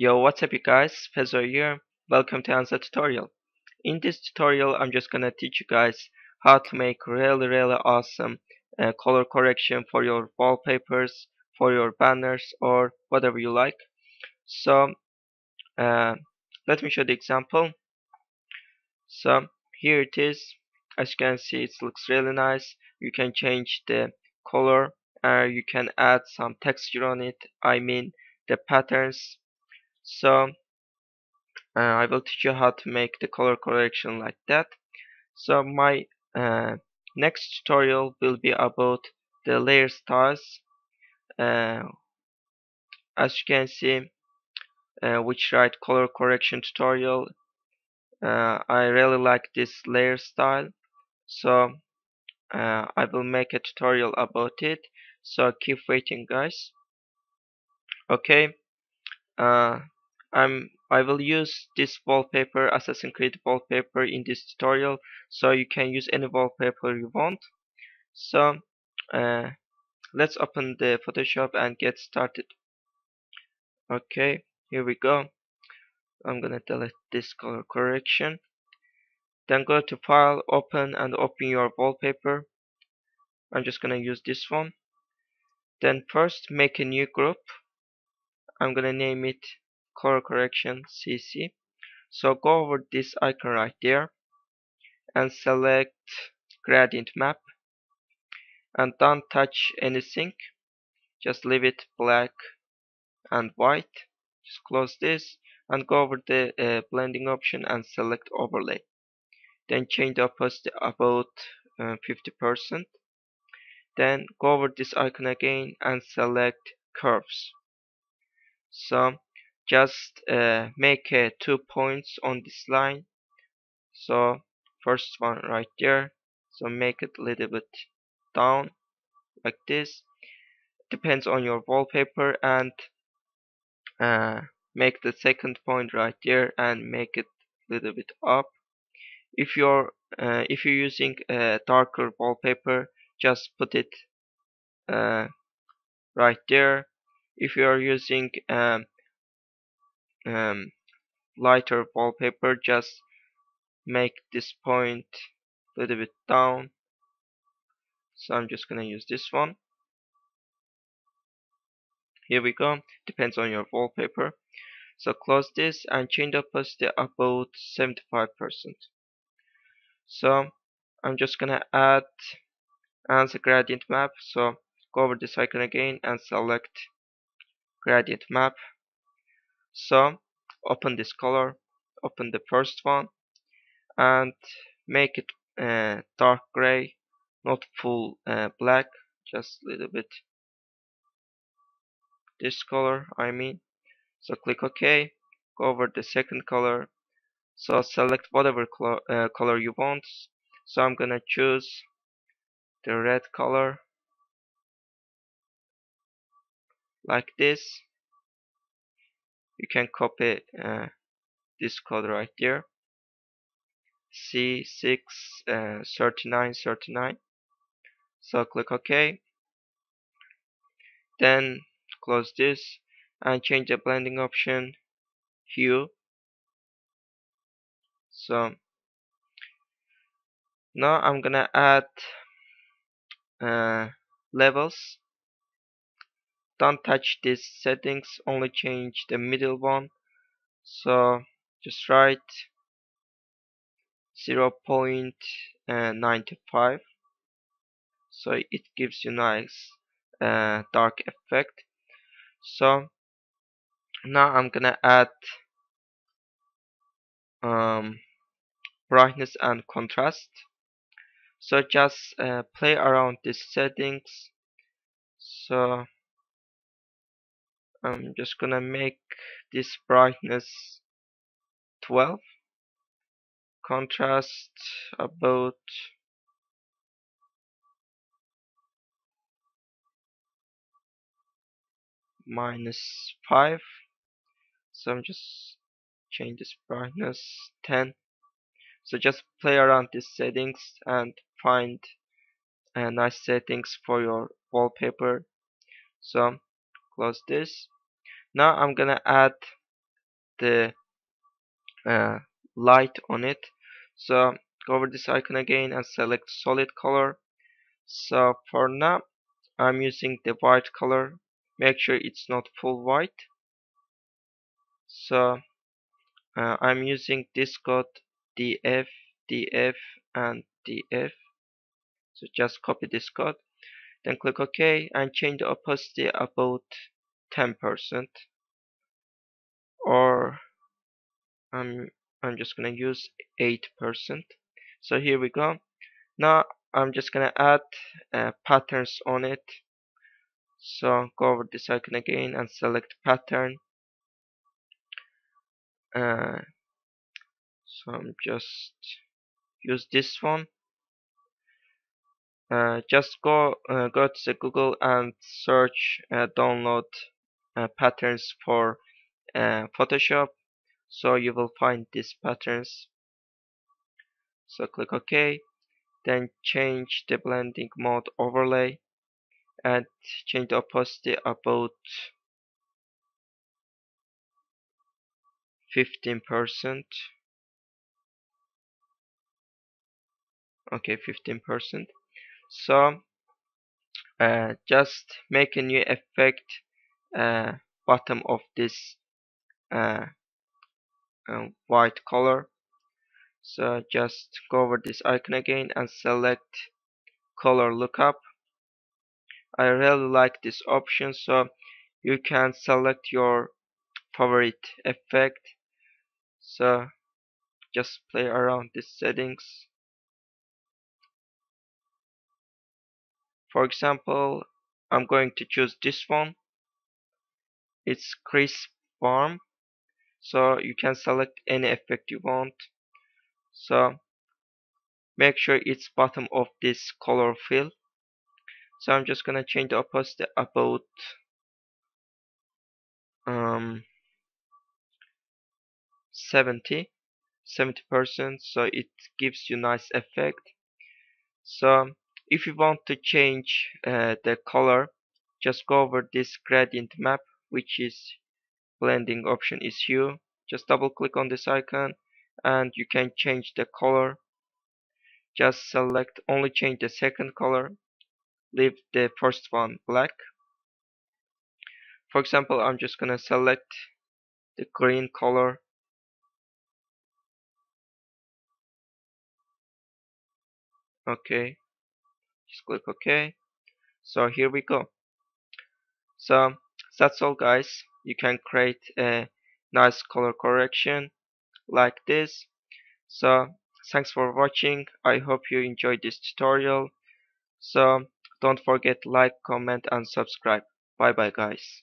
Yo, what's up you guys? Fezo here. Welcome to Anza tutorial. In this tutorial, I'm just gonna teach you guys how to make really really awesome uh, color correction for your wallpapers, for your banners, or whatever you like. So, uh, let me show the example. So, here it is. As you can see, it looks really nice. You can change the color, uh, you can add some texture on it. I mean, the patterns so uh, I will teach you how to make the color correction like that. So my uh, next tutorial will be about the layer styles. Uh, as you can see uh, which right color correction tutorial uh, I really like this layer style. So uh, I will make a tutorial about it. So keep waiting guys. Okay. Uh, I'm I will use this wallpaper Assassin's Creed wallpaper in this tutorial so you can use any wallpaper you want. So uh, let's open the Photoshop and get started. Okay here we go. I'm gonna delete this color correction. Then go to file open and open your wallpaper. I'm just gonna use this one. Then first make a new group. I'm gonna name it color correction CC so go over this icon right there and select gradient map. And don't touch anything. Just leave it black and white. Just close this and go over the uh, blending option and select overlay. Then change the opacity about 50% uh, then go over this icon again and select curves. So just uh, make uh, two points on this line. So first one right there. So make it a little bit down like this. Depends on your wallpaper and uh, make the second point right there and make it a little bit up. If you're uh, if you're using a darker wallpaper just put it uh, right there. If you are using um, um, lighter wallpaper just make this point a little bit down. So I'm just gonna use this one. Here we go. Depends on your wallpaper. So close this and change the opacity about 75% so I'm just gonna add answer gradient map. So go over this icon again and select gradient map so open this color open the first one and make it uh, dark gray not full uh, black just a little bit this color I mean. So click OK go over the second color. So select whatever uh, color you want. So I'm gonna choose the red color like this you can copy uh, this code right there. C6 uh, 39 39 so click OK. Then close this and change the blending option hue. So now I'm gonna add uh, levels don't touch these settings only change the middle one. So just write 0 0.95 so it gives you nice uh, dark effect. So now I'm gonna add um, brightness and contrast. So just uh, play around these settings. So I'm just gonna make this brightness 12 contrast about minus 5 so I'm just change this brightness 10 so just play around these settings and find uh, nice settings for your wallpaper. So close this. Now I'm gonna add the uh, light on it. So go over this icon again and select solid color. So for now I'm using the white color. Make sure it's not full white. So uh, I'm using this code df df and df so just copy this code then click OK and change the opacity about 10% or I'm I'm just gonna use 8% so here we go. Now I'm just gonna add uh, patterns on it. So go over this icon again and select pattern. Uh, so I'm just use this one uh, just go uh, go to Google and search uh, download uh, patterns for uh, Photoshop. So you will find these patterns. So click OK. Then change the blending mode overlay and change the opacity about 15% okay 15% so uh, just make a new effect uh, bottom of this uh, uh, white color. So just go over this icon again and select color lookup. I really like this option so you can select your favorite effect. So just play around these settings for example I'm going to choose this one. It's crisp warm so you can select any effect you want. So make sure it's bottom of this color fill. So I'm just gonna change the opacity about um 70 70 percent so it gives you nice effect. So if you want to change uh, the color just go over this gradient map which is blending option is hue just double click on this icon and you can change the color. Just select only change the second color. Leave the first one black. For example I'm just gonna select the green color. Okay just click ok. So here we go. So that's all guys. You can create a nice color correction like this. So thanks for watching. I hope you enjoyed this tutorial. So don't forget like comment and subscribe. Bye bye guys